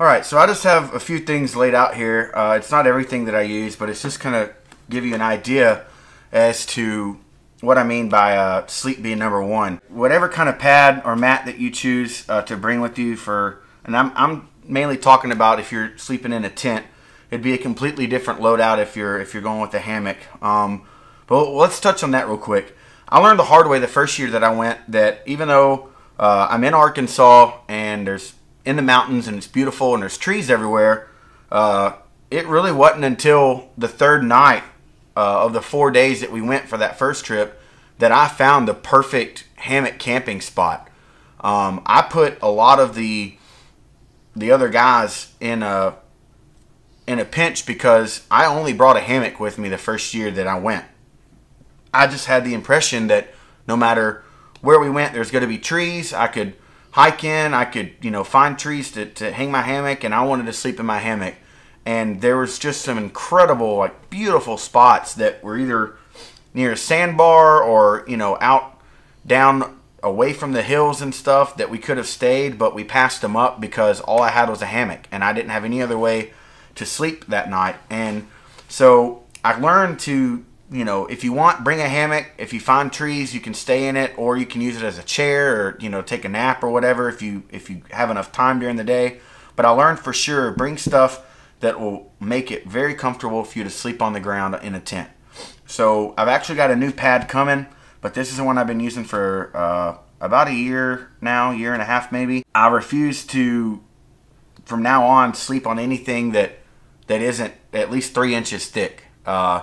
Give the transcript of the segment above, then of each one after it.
All right, so I just have a few things laid out here. Uh, it's not everything that I use, but it's just kind of give you an idea as to what I mean by uh, sleep being number one. Whatever kind of pad or mat that you choose uh, to bring with you for, and I'm, I'm mainly talking about if you're sleeping in a tent, it'd be a completely different loadout if you're if you're going with a hammock. Um, but let's touch on that real quick. I learned the hard way the first year that I went that even though uh, I'm in Arkansas and there's in the mountains and it's beautiful and there's trees everywhere, uh, it really wasn't until the third night uh, of the four days that we went for that first trip that I found the perfect hammock camping spot. Um, I put a lot of the the other guys in a in a pinch because I only brought a hammock with me the first year that I went. I just had the impression that no matter where we went, there's going to be trees. I could hike in. I could, you know, find trees to, to hang my hammock, and I wanted to sleep in my hammock. And there was just some incredible, like, beautiful spots that were either near a sandbar or, you know, out down away from the hills and stuff that we could have stayed, but we passed them up because all I had was a hammock, and I didn't have any other way to sleep that night. And so I learned to you know, if you want, bring a hammock. If you find trees, you can stay in it, or you can use it as a chair, or you know, take a nap or whatever if you if you have enough time during the day. But I learned for sure, bring stuff that will make it very comfortable for you to sleep on the ground in a tent. So I've actually got a new pad coming, but this is the one I've been using for uh, about a year now, year and a half maybe. I refuse to, from now on, sleep on anything that that isn't at least three inches thick. Uh,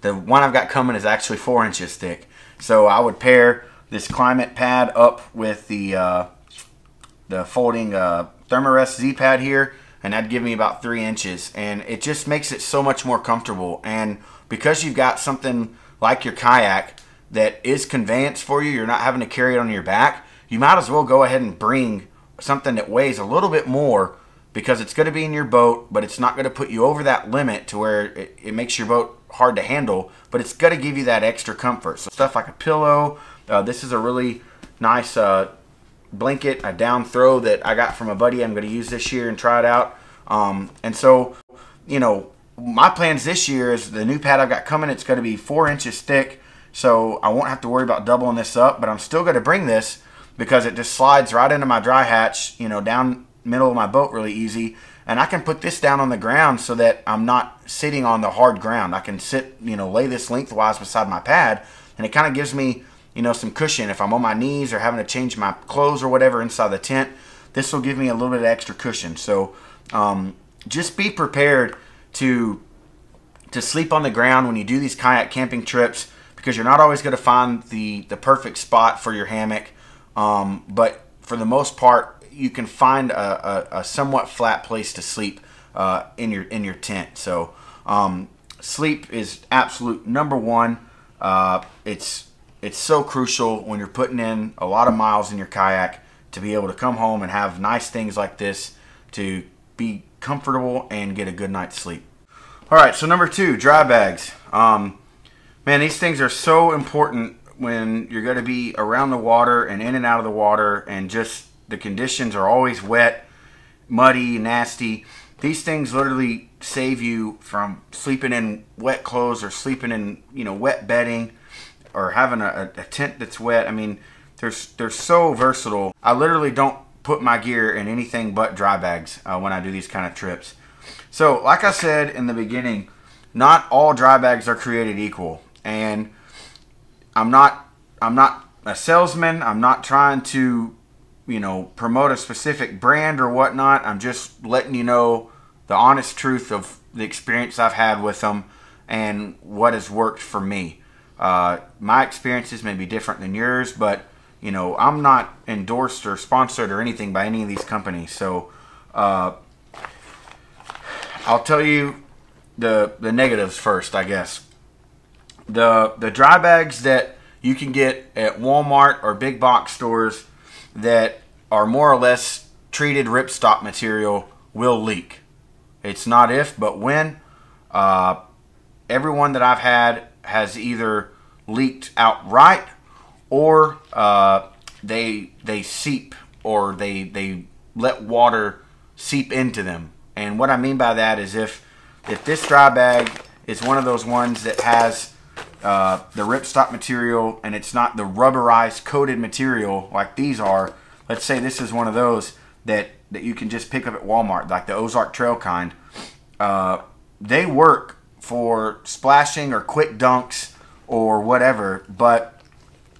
the one I've got coming is actually four inches thick. So I would pair this Klymit pad up with the uh, the folding uh, Thermarest Z pad here, and that'd give me about three inches. And it just makes it so much more comfortable. And because you've got something like your kayak that is conveyance for you, you're not having to carry it on your back, you might as well go ahead and bring something that weighs a little bit more because it's going to be in your boat, but it's not going to put you over that limit to where it, it makes your boat hard to handle, but it's going to give you that extra comfort. So stuff like a pillow. Uh, this is a really nice uh, blanket, a down throw that I got from a buddy. I'm going to use this year and try it out. Um, and so, you know, my plans this year is the new pad I've got coming. It's going to be four inches thick, so I won't have to worry about doubling this up. But I'm still going to bring this because it just slides right into my dry hatch, you know, down middle of my boat really easy and I can put this down on the ground so that I'm not sitting on the hard ground. I can sit, you know, lay this lengthwise beside my pad, and it kind of gives me, you know, some cushion if I'm on my knees or having to change my clothes or whatever inside the tent. This will give me a little bit of extra cushion. So um, just be prepared to to sleep on the ground when you do these kayak camping trips because you're not always going to find the the perfect spot for your hammock. Um, but for the most part, you can find a, a, a somewhat flat place to sleep uh, in your in your tent. So um, sleep is absolute number one. Uh, it's it's so crucial when you're putting in a lot of miles in your kayak to be able to come home and have nice things like this to be comfortable and get a good night's sleep. All right, so number two, dry bags. Um, man, these things are so important when you're going to be around the water and in and out of the water and just the conditions are always wet, muddy, nasty. These things literally save you from sleeping in wet clothes or sleeping in you know wet bedding or having a, a tent that's wet. I mean, they're they're so versatile. I literally don't put my gear in anything but dry bags uh, when I do these kind of trips. So, like I said in the beginning, not all dry bags are created equal, and I'm not I'm not a salesman. I'm not trying to you know, promote a specific brand or whatnot. I'm just letting you know the honest truth of the experience I've had with them and what has worked for me. Uh, my experiences may be different than yours, but you know, I'm not endorsed or sponsored or anything by any of these companies. So, uh, I'll tell you the the negatives first, I guess. The the dry bags that you can get at Walmart or big box stores that are more or less treated ripstop material will leak. It's not if, but when. Uh, everyone that I've had has either leaked outright or uh, they they seep or they they let water seep into them. And what I mean by that is if if this dry bag is one of those ones that has uh, the ripstop material and it's not the rubberized coated material like these are, let's say this is one of those that, that you can just pick up at Walmart, like the Ozark Trail kind. Uh, they work for splashing or quick dunks or whatever, but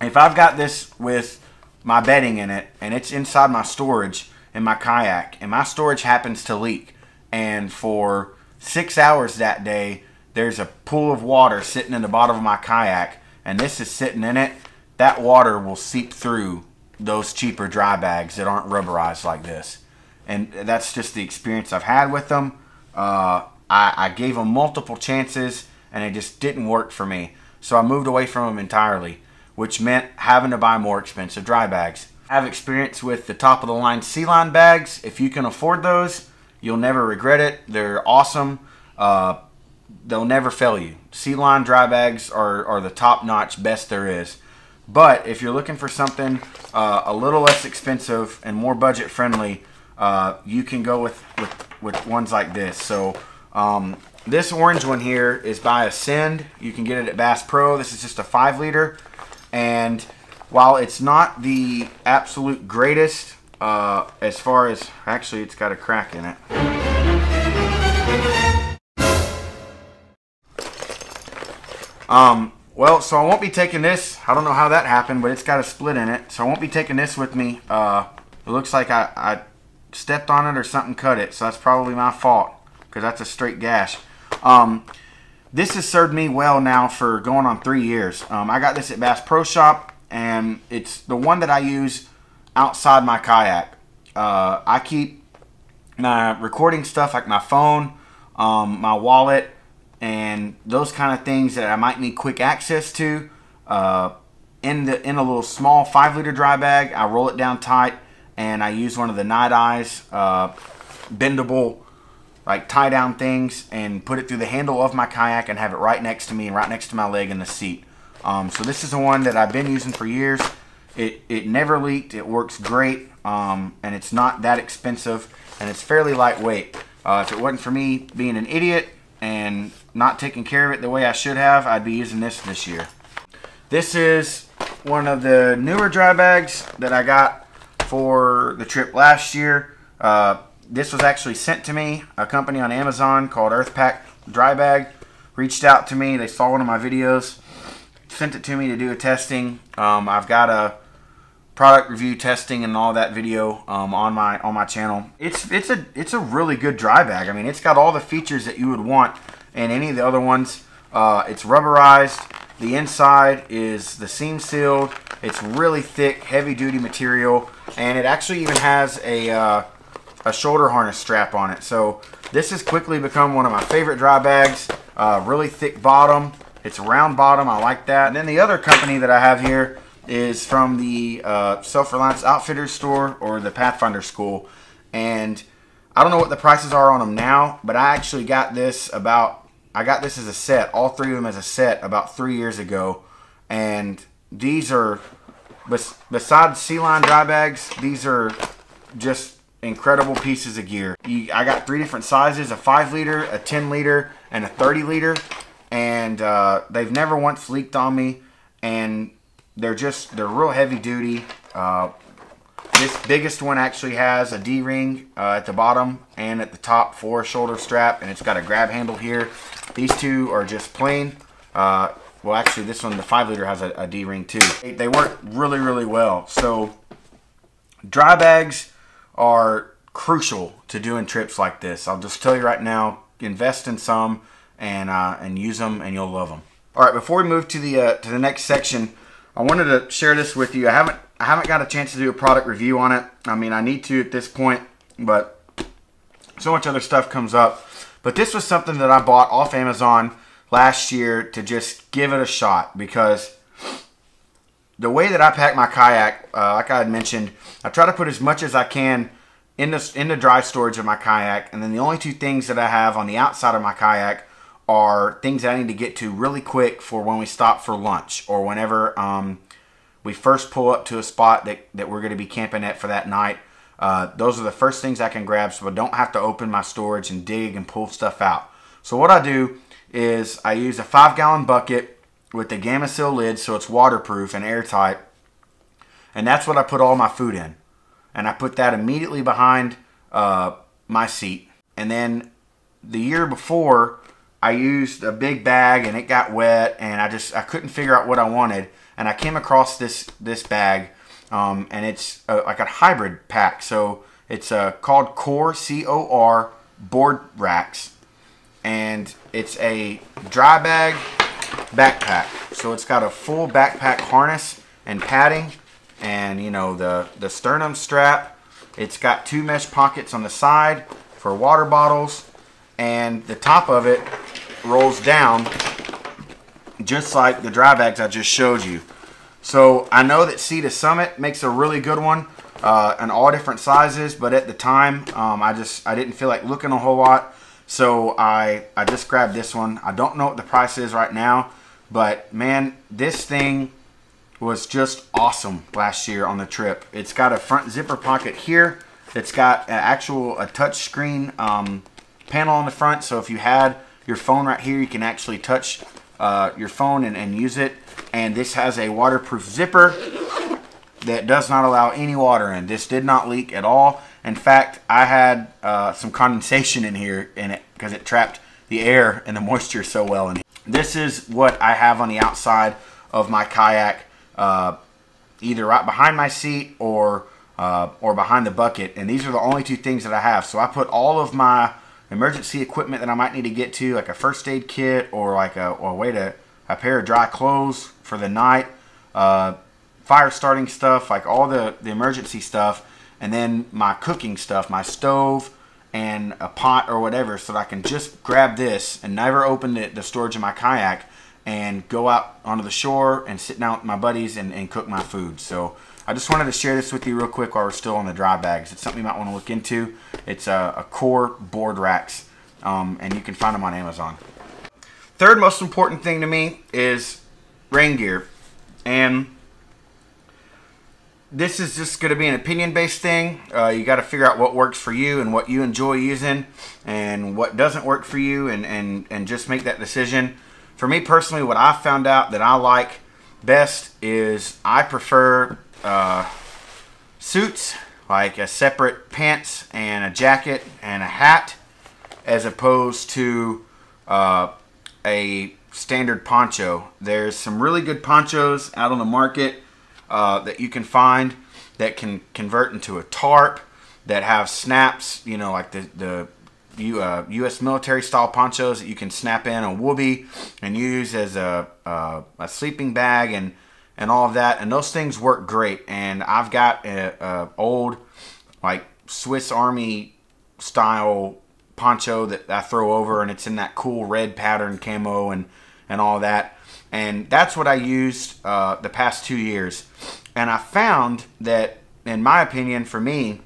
if I've got this with my bedding in it and it's inside my storage in my kayak and my storage happens to leak and for six hours that day there's a pool of water sitting in the bottom of my kayak and this is sitting in it that water will seep through those cheaper dry bags that aren't rubberized like this and that's just the experience I've had with them uh, I, I gave them multiple chances and it just didn't work for me so I moved away from them entirely which meant having to buy more expensive dry bags. I have experience with the top of the line SealLine bags. If you can afford those, you'll never regret it. They're awesome. Uh, they'll never fail you. SealLine dry bags are, are the top notch, best there is. But if you're looking for something uh, a little less expensive and more budget friendly, uh, you can go with, with, with ones like this. So um, this orange one here is by Ascend. You can get it at Bass Pro. This is just a 5 liter. And while it's not the absolute greatest, uh, as far as actually, it's got a crack in it. Um, well, so I won't be taking this. I don't know how that happened, but it's got a split in it. So I won't be taking this with me. Uh, it looks like I, I stepped on it or something cut it. So that's probably my fault because that's a straight gash. Um, this has served me well now for going on three years. Um, I got this at Bass Pro Shop, and it's the one that I use outside my kayak. Uh, I keep my recording stuff like my phone, um, my wallet, and those kind of things that I might need quick access to. Uh, in the in a little small five liter dry bag, I roll it down tight, and I use one of the Nite Ize uh, bendable like tie down things and put it through the handle of my kayak and have it right next to me and right next to my leg in the seat. Um, so this is the one that I've been using for years. It, it never leaked. It works great. Um, and it's not that expensive. And it's fairly lightweight. Uh, if it wasn't for me being an idiot and not taking care of it the way I should have, I'd be using this this year. This is one of the newer dry bags that I got for the trip last year. Uh, this was actually sent to me. A company on Amazon called Earthpak Dry Bag reached out to me. They saw one of my videos, sent it to me to do a testing. Um, I've got a product review testing and all that video um, on my on my channel. It's it's a it's a really good dry bag. I mean, it's got all the features that you would want in any of the other ones. Uh, it's rubberized. The inside is the seam sealed. It's really thick, heavy duty material, and it actually even has a uh, a shoulder harness strap on it. So this has quickly become one of my favorite dry bags. Uh, really thick bottom. It's round bottom. I like that. And then the other company that I have here is from the uh, Self-Reliance Outfitters store or the Pathfinder School. And I don't know what the prices are on them now, but I actually got this about, I got this as a set, all three of them as a set about three years ago. And these are, besides SealLine dry bags, these are just incredible pieces of gear. You, I got three different sizes, a 5 liter, a 10 liter, and a 30 liter. And uh, they've never once leaked on me. And they're just, they're real heavy duty. Uh, this biggest one actually has a D-ring uh, at the bottom and at the top for a shoulder strap. And it's got a grab handle here. These two are just plain. Uh, well, actually, this one, the 5 liter, has a a D-ring too. They, they work really, really well. So, dry bags are crucial to doing trips like this. I'll just tell you right now, invest in some and uh, and use them, and you'll love them. All right, before we move to the uh, to the next section, I wanted to share this with you. I haven't I haven't got a chance to do a product review on it. I mean, I need to at this point, but so much other stuff comes up. But this was something that I bought off Amazon last year to just give it a shot because the way that I pack my kayak, uh, like I had mentioned, I try to put as much as I can in the, in the dry storage of my kayak. And then the only two things that I have on the outside of my kayak are things I need to get to really quick for when we stop for lunch or whenever um, we first pull up to a spot that, that we're going to be camping at for that night. uh, those are the first things I can grab so I don't have to open my storage and dig and pull stuff out. So what I do is I use a five gallon bucket with the Gamma-Seal lid so it's waterproof and airtight. And that's what I put all my food in. And I put that immediately behind uh, my seat. And then the year before, I used a big bag and it got wet and I just I couldn't figure out what I wanted. And I came across this this bag um, and it's a, like a hybrid pack. So it's uh, called Core C O R board racks. And it's a dry bag backpack. So it's got a full backpack harness and padding and you know the the sternum strap. It's got two mesh pockets on the side for water bottles and the top of it rolls down just like the dry bags I just showed you. So I know that Sea to Summit makes a really good one uh, in all different sizes, but at the time um, I just I didn't feel like looking a whole lot, so I I just grabbed this one. I don't know what the price is right now, but man, this thing was just awesome last year on the trip. It's got a front zipper pocket here. It's got an actual a touch screen um, panel on the front, so if you had your phone right here. You can actually touch uh, your phone and, and use it. And this has a waterproof zipper that does not allow any water in. This did not leak at all. In fact, I had uh, some condensation in here in it because it trapped the air and the moisture so well in here. This is what I have on the outside of my kayak, uh, either right behind my seat or uh, or behind the bucket. And these are the only two things that I have. So I put all of my emergency equipment that I might need to get to, like a first aid kit or like a, or a way to a pair of dry clothes for the night, uh, fire starting stuff, like all the, the emergency stuff, and then my cooking stuff, my stove and a pot or whatever, so that I can just grab this and never open the, the storage of my kayak and go out onto the shore and sit down with my buddies and, and cook my food. So I just wanted to share this with you real quick while we're still on the dry bags. It's something you might want to look into. It's a, a Cor board racks, um, and you can find them on Amazon. Third most important thing to me is rain gear. And this is just going to be an opinion-based thing. Uh, you got to figure out what works for you and what you enjoy using and what doesn't work for you and, and, and just make that decision. For me personally, what I found out that I like best is I prefer uh, suits, like a separate pants and a jacket and a hat, as opposed to uh, a standard poncho. There's some really good ponchos out on the market uh, that you can find that can convert into a tarp that have snaps, you know, like the, the Uh, U.S. military style ponchos that you can snap in a woobie and use as a, uh, a sleeping bag and and all of that. And those things work great. And I've got a, a old like Swiss Army style poncho that I throw over, and it's in that cool red pattern camo and and all that. And that's what I used uh, the past two years. And I found that, in my opinion, for me,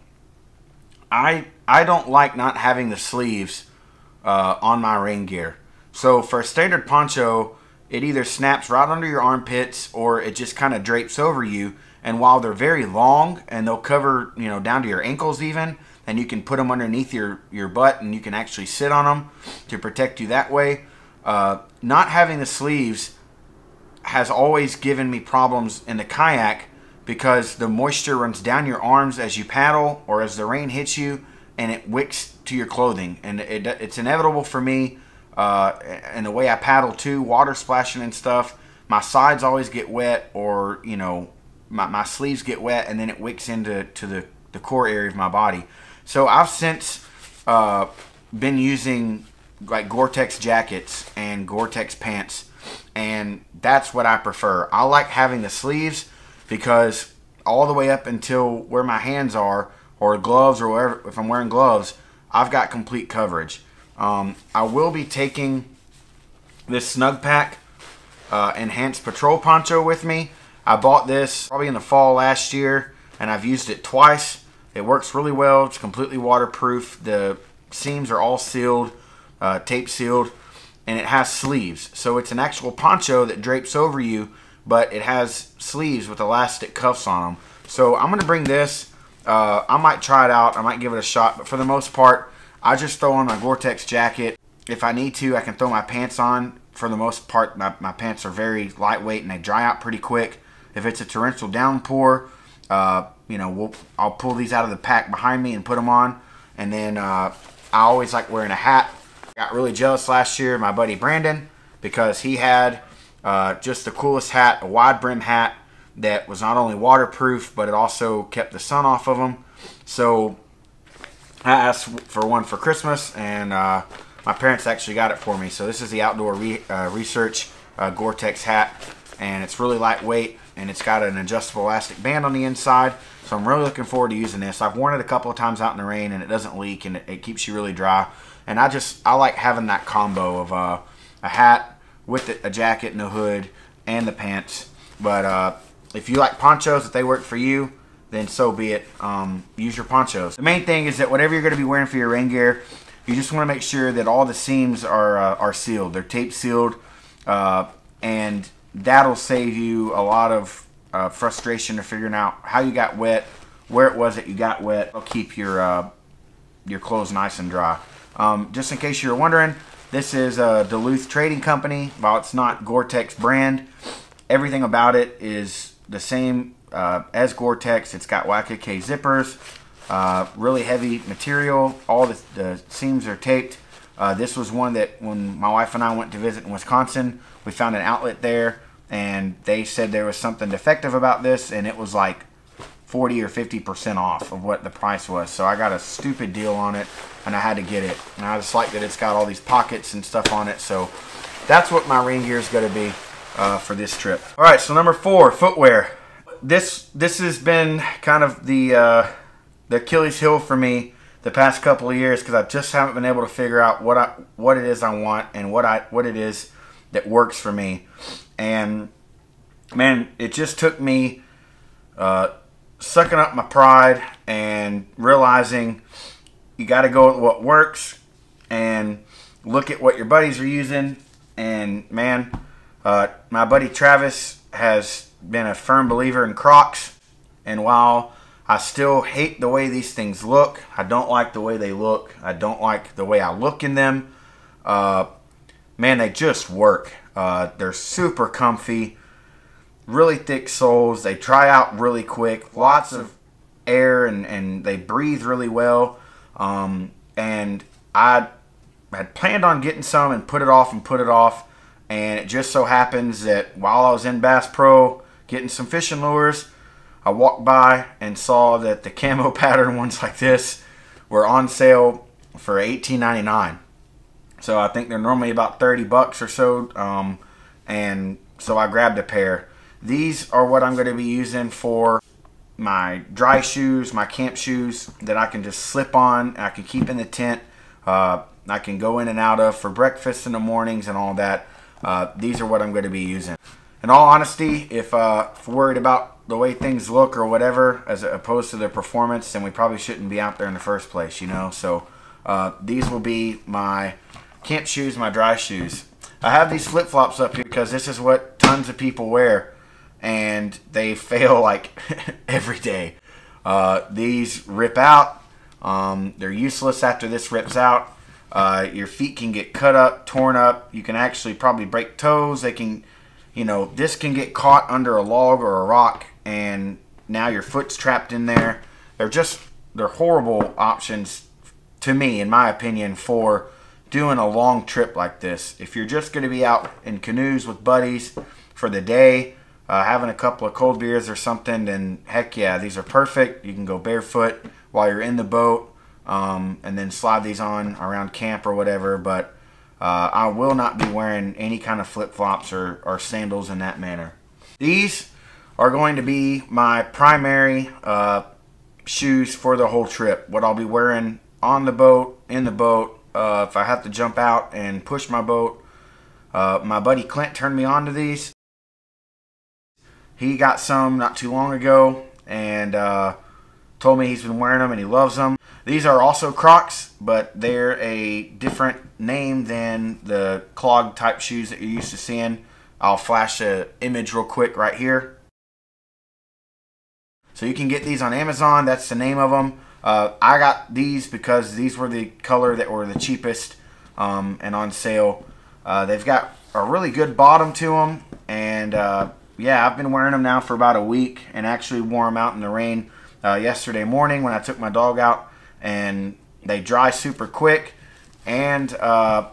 I I don't like not having the sleeves uh, on my rain gear. So for a standard poncho, it either snaps right under your armpits or it just kind of drapes over you. And while they're very long and they'll cover, you know, down to your ankles even, and you can put them underneath your, your butt and you can actually sit on them to protect you that way. Uh, not having the sleeves has always given me problems in the kayak because the moisture runs down your arms as you paddle or as the rain hits you and it wicks to your clothing. And it, it's inevitable for me uh, and the way I paddle too, water splashing and stuff. My sides always get wet, or you know, my, my sleeves get wet, and then it wicks into to the the core area of my body. So I've since uh, been using like Gore-Tex jackets and Gore-Tex pants, and that's what I prefer. I like having the sleeves because all the way up until where my hands are, or gloves, or wherever, if I'm wearing gloves, I've got complete coverage. Um, I will be taking this Snugpak uh, Enhanced Patrol Poncho with me. I bought this probably in the fall last year, and I've used it twice. It works really well. It's completely waterproof. The seams are all sealed, uh, tape sealed, and it has sleeves. So it's an actual poncho that drapes over you, but it has sleeves with elastic cuffs on them. So I'm going to bring this uh, I might try it out. I might give it a shot. But for the most part, I just throw on my Gore-Tex jacket. If I need to, I can throw my pants on. For the most part, my, my pants are very lightweight and they dry out pretty quick. If it's a torrential downpour, uh, you know, we'll, I'll pull these out of the pack behind me and put them on. And then uh, I always like wearing a hat. Got really jealous last year, my buddy Brandon, because he had uh, just the coolest hat, a wide brim hat that was not only waterproof, but it also kept the sun off of them. So I asked for one for Christmas, and uh, my parents actually got it for me. So this is the Outdoor Re uh, Research uh, Gore-Tex hat, and it's really lightweight, and it's got an adjustable elastic band on the inside. So I'm really looking forward to using this. I've worn it a couple of times out in the rain, and it doesn't leak, and it, it keeps you really dry. And I just I like having that combo of uh, a hat with a jacket and a hood and the pants. But uh, if you like ponchos, if they work for you, then so be it. Um, use your ponchos. The main thing is that whatever you're going to be wearing for your rain gear, you just want to make sure that all the seams are uh, are sealed. They're tape sealed, uh, and that'll save you a lot of uh, frustration of figuring out how you got wet, where it was that you got wet. It'll keep your uh, your clothes nice and dry. Um, just in case you're wondering, this is a Duluth Trading Company. While it's not Gore-Tex brand, everything about it is the same uh, as Gore-Tex. It's got YKK zippers, uh, really heavy material. All the, the seams are taped. Uh, this was one that when my wife and I went to visit in Wisconsin, we found an outlet there and they said there was something defective about this and it was like 40 or 50% off of what the price was. So I got a stupid deal on it and I had to get it. And I just like that it's got all these pockets and stuff on it. So that's what my rain gear is going to be uh, for this trip. All right, so number four, footwear. This this has been kind of the uh, the Achilles heel for me the past couple of years because I just haven't been able to figure out what I what it is I want and what I what it is that works for me. And man, it just took me uh, sucking up my pride and realizing you got to go with what works and look at what your buddies are using. And man, uh, my buddy Travis has been a firm believer in Crocs. And while I still hate the way these things look, I don't like the way they look, I don't like the way I look in them, uh, man, they just work. Uh, they're super comfy, really thick soles. They dry out really quick, lots of air, and, and they breathe really well. Um, and I had planned on getting some and put it off and put it off. And it just so happens that while I was in Bass Pro getting some fishing lures, I walked by and saw that the camo pattern ones like this were on sale for $18.99. So I think they're normally about 30 bucks or so. Um, and so I grabbed a pair. These are what I'm going to be using for my dry shoes, my camp shoes that I can just slip on. I can keep in the tent. Uh, I can go in and out of for breakfast in the mornings and all that. Uh, these are what I'm going to be using. In all honesty, if, uh, if worried about the way things look or whatever, as opposed to their performance, then we probably shouldn't be out there in the first place, you know. So uh, these will be my camp shoes, my dry shoes. I have these flip flops up here because this is what tons of people wear, and they fail like every day. Uh, these rip out. Um, they're useless after this rips out. Uh, your feet can get cut up, torn up. You can actually probably break toes. They can, you know, this can get caught under a log or a rock, and now your foot's trapped in there. They're just, they're horrible options to me, in my opinion, for doing a long trip like this. If you're just going to be out in canoes with buddies for the day, uh, having a couple of cold beers or something, then heck yeah, these are perfect. You can go barefoot while you're in the boat um, and then slide these on around camp or whatever. But uh, I will not be wearing any kind of flip flops or, or sandals in that manner. These are going to be my primary uh, shoes for the whole trip. What I'll be wearing on the boat, in the boat, uh, if I have to jump out and push my boat. Uh, my buddy Clint turned me on to these. He got some not too long ago and uh, told me he's been wearing them and he loves them. These are also Crocs, but they're a different name than the clog type shoes that you're used to seeing. I'll flash an image real quick right here. So you can get these on Amazon. That's the name of them. Uh, I got these because these were the color that were the cheapest um, and on sale. Uh, they've got a really good bottom to them, and uh, yeah, I've been wearing them now for about a week, and actually wore them out in the rain uh, yesterday morning when I took my dog out, and they dry super quick, and uh,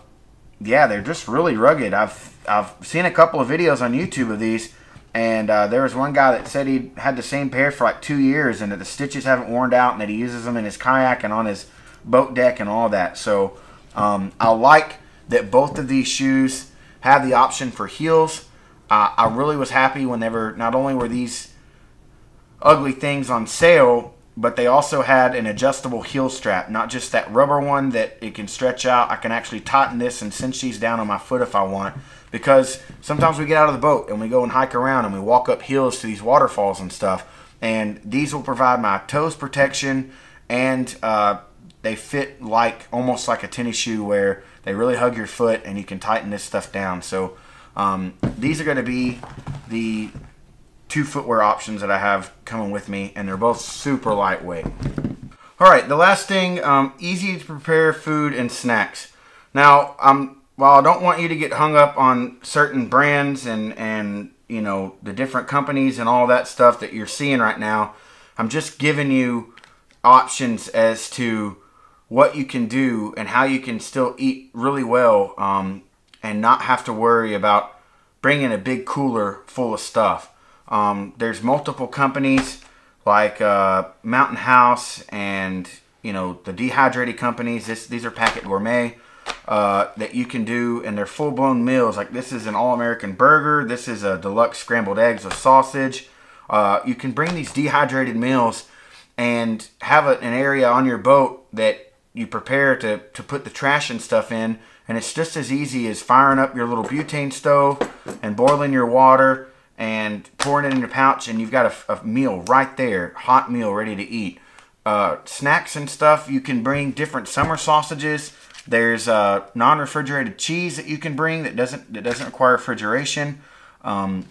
yeah, they're just really rugged. I've I've seen a couple of videos on YouTube of these, and uh, there was one guy that said he had the same pair for like two years, and that the stitches haven't worn out, and that he uses them in his kayak and on his boat deck and all that. So um, I like that both of these shoes have the option for heels. Uh, I really was happy whenever not only were these ugly things on sale, but they also had an adjustable heel strap, not just that rubber one that it can stretch out. I can actually tighten this and cinch these down on my foot if I want. Because sometimes we get out of the boat and we go and hike around and we walk up hills to these waterfalls and stuff. And these will provide my toes protection and uh, they fit like almost like a tennis shoe where they really hug your foot and you can tighten this stuff down. So um, these are going to be the two footwear options that I have coming with me, and they're both super lightweight. All right, the last thing, um, easy to prepare food and snacks. Now, um, while I don't want you to get hung up on certain brands and, and you know, the different companies and all that stuff that you're seeing right now, I'm just giving you options as to what you can do and how you can still eat really well um, and not have to worry about bringing a big cooler full of stuff. Um, there's multiple companies like uh, Mountain House and you know the dehydrated companies. This, these are Packit Gourmet uh, that you can do, and they're full blown meals. Like this is an all American burger. This is a deluxe scrambled eggs with sausage. Uh, you can bring these dehydrated meals and have a, an area on your boat that you prepare to, to put the trash and stuff in and it's just as easy as firing up your little butane stove and boiling your water and pouring it in your pouch and you've got a, a meal right there, hot meal ready to eat. Uh, snacks and stuff, you can bring different summer sausages. There's uh, non-refrigerated cheese that you can bring that doesn't that doesn't require refrigeration. Um,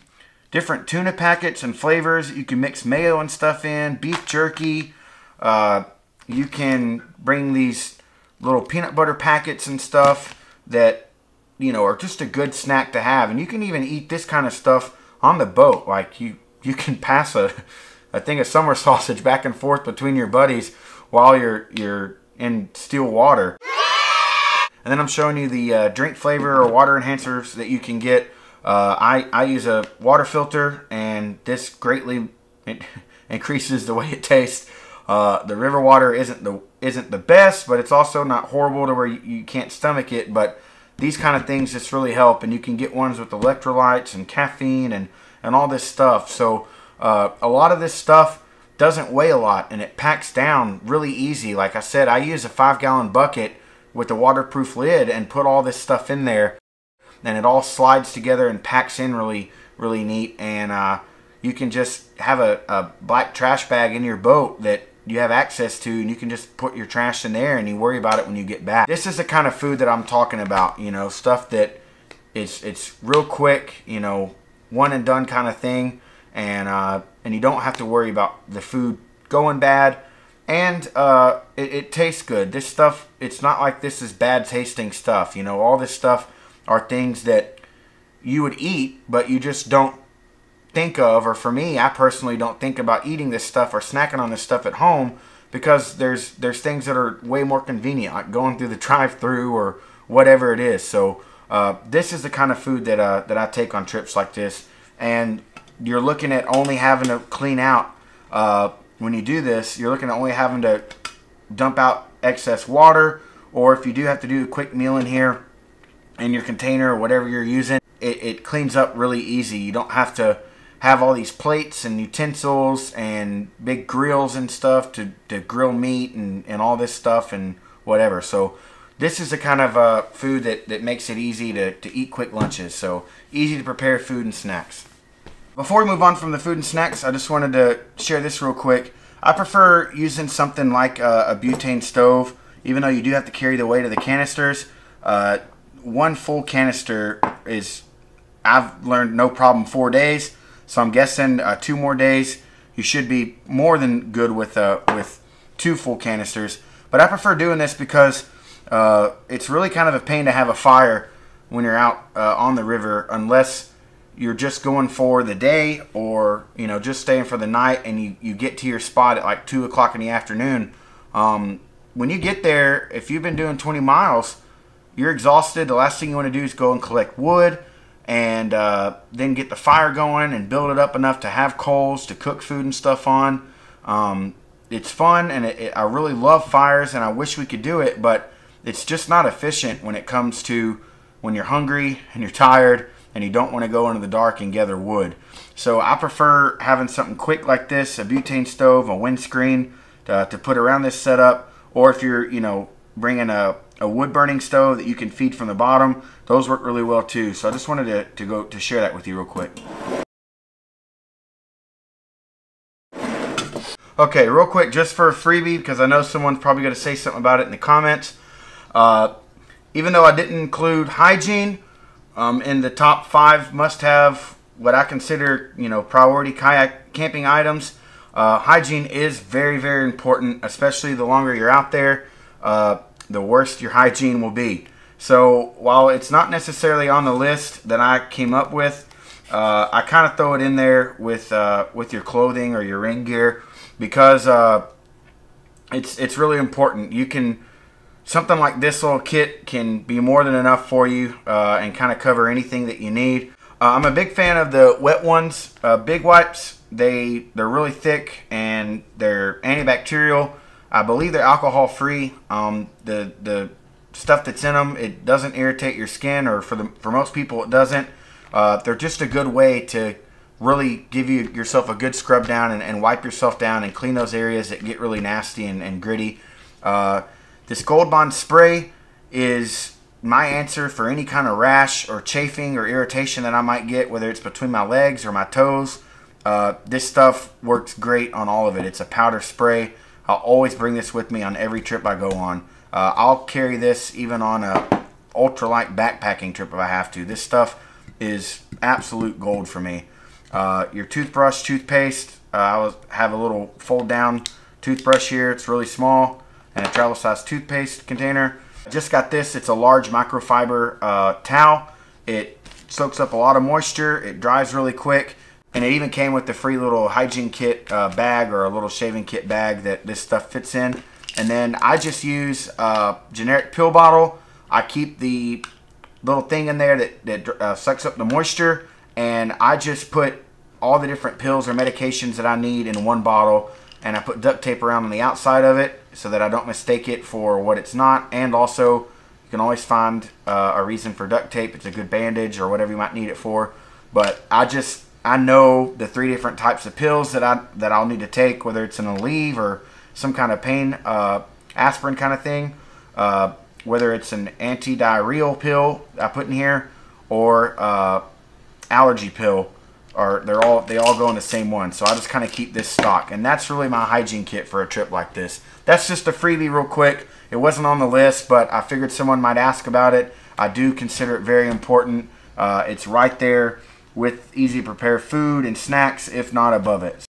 different tuna packets and flavors. You can mix mayo and stuff in. Beef jerky. Uh, you can bring these little peanut butter packets and stuff that you know are just a good snack to have. And you can even eat this kind of stuff on the boat. Like you, you can pass a, a thing of summer sausage back and forth between your buddies while you're you're in still water. And then I'm showing you the uh, drink flavor or water enhancers that you can get. Uh, I, I use a water filter and this greatly increases the way it tastes. Uh, the river water isn't the isn't the best, but it's also not horrible to where you, you can't stomach it. But these kind of things just really help and you can get ones with electrolytes and caffeine and and all this stuff so uh, a lot of this stuff doesn't weigh a lot and it packs down really easy like i said i use a five gallon bucket with a waterproof lid and put all this stuff in there and it all slides together and packs in really really neat and uh, you can just have a, a black trash bag in your boat that you have access to and you can just put your trash in there and you worry about it when you get back. This is the kind of food that I'm talking about, you know, stuff that it's it's real quick, you know, one and done kind of thing and uh, and you don't have to worry about the food going bad and uh, it, it tastes good. This stuff, it's not like this is bad tasting stuff, you know, all this stuff are things that you would eat but you just don't think of, or for me, I personally don't think about eating this stuff or snacking on this stuff at home because there's there's things that are way more convenient, like going through the drive-through or whatever it is. So uh, this is the kind of food that uh, that I take on trips like this, and you're looking at only having to clean out uh, when you do this. You're looking at only having to dump out excess water, or if you do have to do a quick meal in here in your container or whatever you're using, it, it cleans up really easy. You don't have to have all these plates and utensils and big grills and stuff to, to grill meat and, and all this stuff and whatever. So this is the kind of uh, food that, that makes it easy to, to eat quick lunches. So easy to prepare food and snacks. Before we move on from the food and snacks, I just wanted to share this real quick. I prefer using something like a, a butane stove, even though you do have to carry the weight of the canisters. Uh, one full canister is, I've learned no problem four days. So I'm guessing uh, two more days, you should be more than good with uh, with two full canisters. But I prefer doing this because uh, it's really kind of a pain to have a fire when you're out uh, on the river unless you're just going for the day or you know just staying for the night and you, you get to your spot at like 2 o'clock in the afternoon. Um, when you get there if you've been doing 20 miles you're exhausted. The last thing you want to do is go and collect wood and uh, then get the fire going and build it up enough to have coals to cook food and stuff on um, it's fun and it, it, i really love fires and i wish we could do it but it's just not efficient when it comes to when you're hungry and you're tired and you don't want to go into the dark and gather wood. So I prefer having something quick like this, a butane stove, a windscreen to, to put around this setup, or if you're, you know, bringing a, a wood burning stove that you can feed from the bottom, those work really well too. So I just wanted to, to go to share that with you real quick. Okay, real quick, just for a freebie, because I know someone's probably going to say something about it in the comments. Uh, even though I didn't include hygiene um, in the top five must-have, what I consider, you know, priority kayak camping items, uh, hygiene is very, very important, especially the longer you're out there, uh, the worse your hygiene will be. So while it's not necessarily on the list that I came up with, uh, I kind of throw it in there with uh, with your clothing or your ring gear because uh, it's it's really important. You can something like this little kit can be more than enough for you uh, and kind of cover anything that you need. Uh, I'm a big fan of the wet ones, uh, big wipes. They they're really thick and they're antibacterial. I believe they're alcohol free. Um, the the stuff that's in them it doesn't irritate your skin, or for the for most people it doesn't. Uh, they're just a good way to really give you yourself a good scrub down and, and, wipe yourself down and clean those areas that get really nasty and, and gritty. Uh, this Gold Bond spray is my answer for any kind of rash or chafing or irritation that I might get, whether it's between my legs or my toes. Uh, this stuff works great on all of it. It's a powder spray. I'll always bring this with me on every trip I go on. Uh, I'll carry this even on a ultralight backpacking trip if I have to. This stuff is absolute gold for me. Uh, your toothbrush, toothpaste. Uh, I have a little fold down toothbrush here. It's really small and a travel size toothpaste container. Just got this. It's a large microfiber uh, towel. It soaks up a lot of moisture. It dries really quick. And it even came with the free little hygiene kit uh, bag or a little shaving kit bag that this stuff fits in. And then I just use a generic pill bottle. I keep the little thing in there that, that uh, sucks up the moisture. And I just put all the different pills or medications that I need in one bottle and I put duct tape around on the outside of it so that I don't mistake it for what it's not. And also, you can always find uh, a reason for duct tape. It's a good bandage or whatever you might need it for. But I just I know the three different types of pills that I that I'll need to take, whether it's an Aleve or some kind of pain uh, aspirin kind of thing, uh, whether it's an anti-diarrheal pill I put in here or uh, allergy pill are they're all they all go in the same one. So I just kind of keep this stock, and that's really my hygiene kit for a trip like this. That's just a freebie, real quick. It wasn't on the list, but I figured someone might ask about it. I do consider it very important. Uh, it's right there with easy to prepare food and snacks, if not above it.